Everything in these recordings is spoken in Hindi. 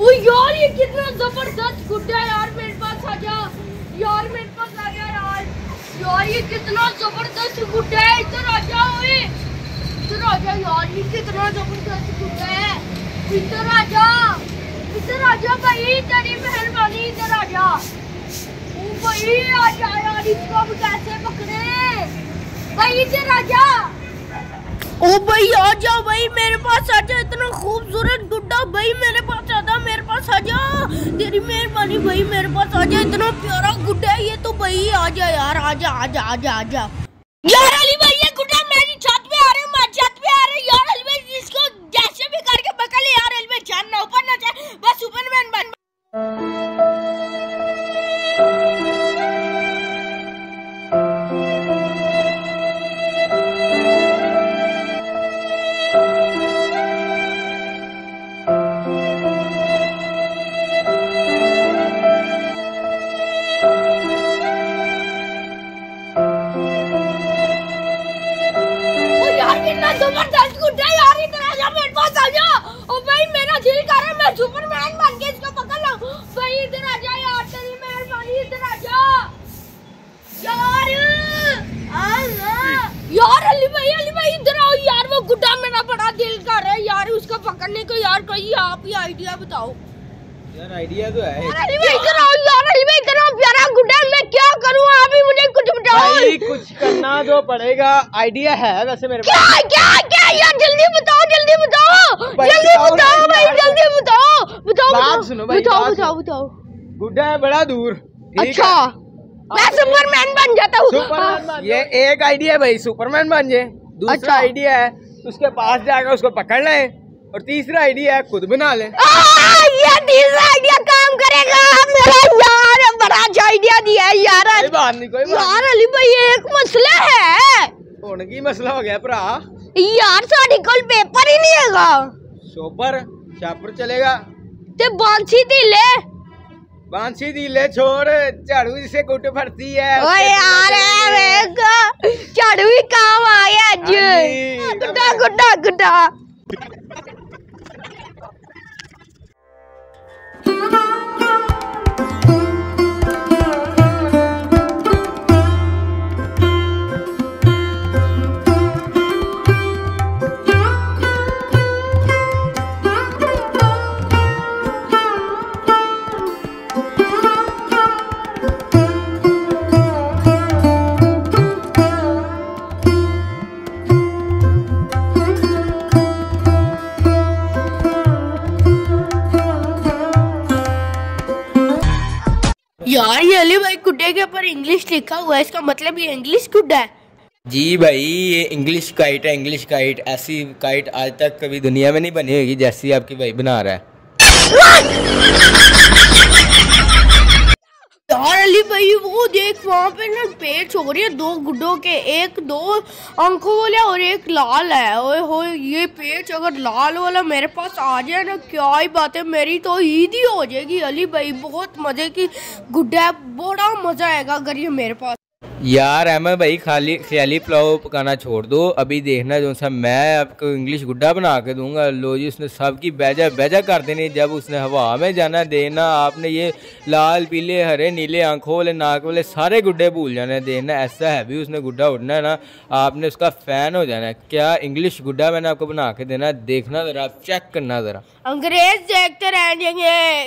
यार, ये कितना ज़बरदस्त गुड्डा यार मेरे पास आ जा यार, मेरे पास आ गया यार। यार, ये कितना ज़बरदस्त गुड्डा है, इधर आ जा ओए। इधर आ जा यार, ये कितना ज़बरदस्त गुड्डा है। इधर आ जा इधर आ जा भाई, तेरी मेहरबानी, इधर आ जा ओ भाई आ जा यार इसको हम कैसे पकड़े? भाई, इधर आ जा ओ भाई, आ जाओ भाई, मेरे पास आ जा इतना खूबसूरत गुड्डा भाई मेरे पास आ जा मेरे पास आ जा तेरी मेहरबानी भाई, मेरे पास आ जा, इतना प्यारा गुड्डा है ये तो भाई, आ जा यार, आ जा आ जा आ जा आ जा। यार अली भाई पकड़ने को यार कोई आप ही आइडिया बताओ। यार आइडिया तो है। यार अली भाई इधर आओ यार अली भाई इतना प्यारा गुड्डा मैं क्या करूँ आप ही मुझे कुछ बताओ। भाई कुछ करना तो पड़ेगा। आइडिया है वैसे मेरे पास। क्या क्या क्या यार जल्दी बताओ जल्दी बताओ। जल्दी बताओ भाई। जल्दी बताओ बताओ बात बताओ सुनो भाई, बताओ बताओ बताओ। गुड्डा है बड़ा दूर। अच्छा है? मैं सुपरमैन बन जाता हूँ। सुपरमैन ये एक आइडिया है भाई सुपरमैन बन जाए। दूसरा अच्छा। आइडिया है उसके पास जाकर उसको पकड़ ले। और तीसरा आइडिया है खुद बना ले। ये तीसरा आइडिया काम करेगा। मेरा यार बड़ा अच्छा आइडिया दिया है यार। कोई बात नहीं कोई बात यार अली भाई एक मसला है। होने की मसला हो गया भरा? यार साड़ी कल पेपर ही नहीं हैगा। शोपर शापर चलेगा। ते बांसी दी ले। बांसी दी ले छोड़। झाड़ू जिसे कुट फटती है। ओ यार। है। झाड़ू भी काम आ गया हाँ जी। आज गुड्डा गुड्डा गुड्डा के ऊपर इंग्लिश लिखा हुआ है इसका मतलब ये इंग्लिश गुड है। जी भाई ये इंग्लिश काइट है इंग्लिश काइट ऐसी काइट आज तक कभी दुनिया में नहीं बनी होगी जैसी आपकी भाई बना रहा है। अली भाई, वो देख, वहाँ पे ना पेट हो रही है, दो गुड्डों के, एक दो आँखों वाला और एक लाल है। ओए हो ये पेट अगर लाल वाला मेरे पास आ जाए ना, क्या ही बात है, मेरी तो ईद ही हो जाएगी। अली भाई, बहुत मज़े की गुड्डा बड़ा मज़ा आएगा अगर ये मेरे पास यार अहमद भाई खाली ख्याली पुलाव पकाना छोड़ दो। अभी देखना जो सा मैं आपको इंग्लिश गुड्डा बना के दूँगा। लो जी उसने सबकी बेजा बेजा कर देनी। जब उसने हवा में जाना देना आपने ये लाल पीले हरे नीले आँखों वाले नाक वाले सारे गुड्डे भूल जाने। देना ऐसा है भी उसने गुड्डा उड़ना है ना आपने उसका फ़ैन हो जाना है। क्या इंग्लिश गुड्डा मैंने आपको बना के देना देखना जरा आप चेक करना जरा। अंग्रेज़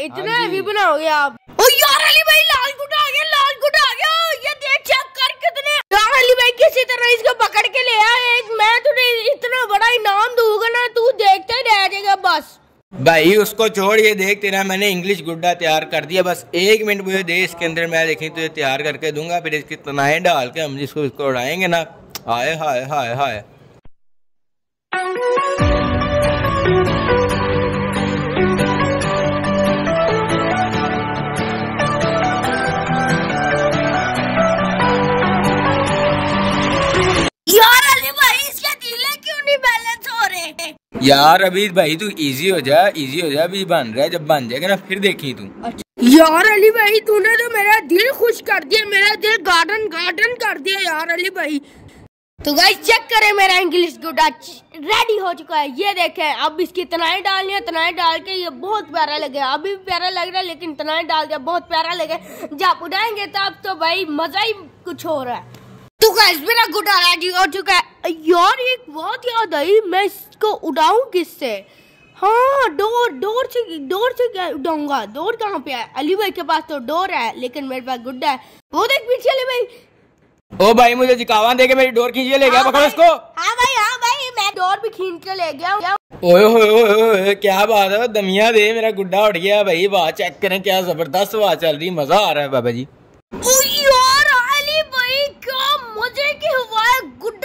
इतना हाँ भी बनाओगे आप ओ यार अली भाई लाल गुड्डा आ गया लाल गुड्डा आ गया ये देख चेक कर कितने यार अली भाई किसी तरह इसको पकड़ के ले आए। मैं तुझे इतना बड़ा इनाम दूँगा ना, तू देखते रह जाएगा बस। भाई, उसको छोड़, ये देख, तेरा मैंने इंग्लिश गुड्डा तैयार कर दिया। बस एक मिनट मुझे दे, इसके अंदर मैं देखी, तुझे तैयार करके दूँगा, फिर इसकी तनाएँ डाल के हम जिसको इसको उड़ाएँगे ना। हाय हाय हाय हाय। यार अभी भाई तू इजी हो जा इजी हो जा, अभी बन रहा है, जब बन जाएगा ना, फिर देखी तू। यार अली भाई, तूने तो मेरा दिल खुश कर दिया, मेरा दिल गार्डन गार्डन कर दिया यार अली भाई। तो गाइस चेक करें मेरा इंग्लिश गुड्डा रेडी हो चुका है। ये देखें, अब इसकी तनाई डालनी है तनाई डाल के ये बहुत प्यारा लगे अभी भी प्यारा लग रहा है, लेकिन तनाई डाल के बहुत प्यारा लगे जब उड़ाएँगे तब तो भाई मज़ा ही कुछ हो रहा है। तो गाइस मेरा गुड्डा रेडी हो चुका है। यार एक बहुत याद आई मैं इसको उड़ाऊं किससे? हाँ डोर डोर से डोर से क्या उड़ाऊँगा? डोर कहाँ पे है? अली भाई के पास तो डोर है लेकिन मेरे पास गुड्डा है। वो देख पीछे अली भाई ओ भाई मुझे जिकावा दे के मेरी डोर खींचिए ले गया हाँ पकड़ो इसको। हाँ भाई हाँ भाई मैं डोर भी खींच के ले गया। ओए होए होए होए क्या बात है? दमिया दे मेरा गुड्डा उठ गया भाई वाह चेक करें क्या ज़बरदस्त हवा चल रही मज़ा आ रहा है बाबा जी। ओ यार अली भाई क्या मज़े की हुआ है? गुड्डा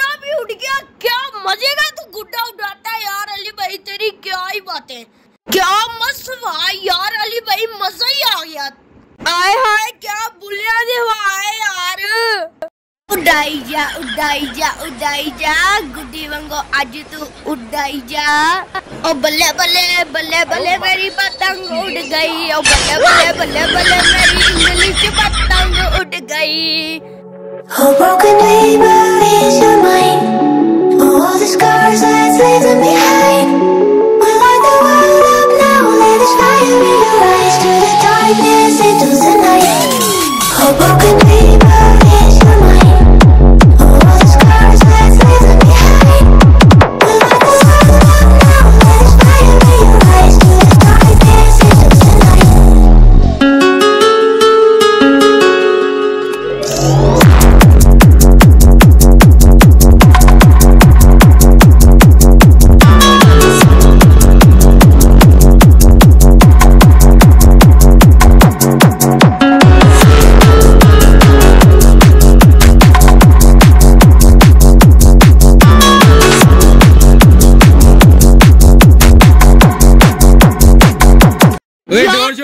उड़ गया। क्या मज़े का तू गुड्डा उड़ाता है यार अली भाई तेरी क्या ही बातें। क्या मस्त हुआ यार अली भाई मज़ा ही आ गया। आए हाय क्या बुलिया हुआ है यार। उड़ाई जा उड़ाई जा उड़ाई जा। गुड्डी वांगो आज तू उड़ाई जा। ओ बल्ले बल्ले बल्ले बल्ले मेरी पतंग उड़ गई। ओ बल्ले बल्ले बल्ले बल्ले मेरी इंग्लिश पतंग उड़ गई। Oh, broken neighbor, is your mind? Hope I broken be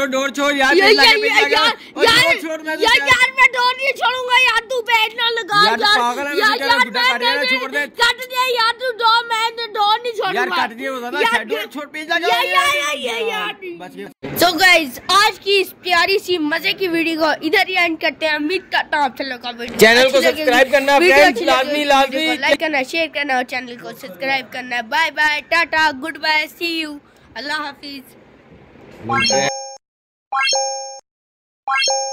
छोड़ डोर छोड़ यार यार यार। यार यार मैं यार मैं डोर नहीं छोड़ूँगा यार तू बैठ ना लगा यार, यार पागल है, यार मैं तो यार मैं छोड़ दे। काट दिया यार तू डोर मैं तो डोर नहीं छोड़ूँगा। यार काट दिए होता ना यार, डोर छोड़ पीछे जा यार यार यार यार बच गया। सो गाइज़ आज की इस प्यारी सी मज़े की वीडियो को इधर ही एंड करते हैं। उम्मीद करता हूँ आप लोगों का वीडियो चैनल को सब्सक्राइब करना, लगेगी, लाजमी, लाजमी। लाइक करना शेयर करना और चैनल को सब्सक्राइब करना। Bye bye tata good bye see you अल्लाह हाफिज। you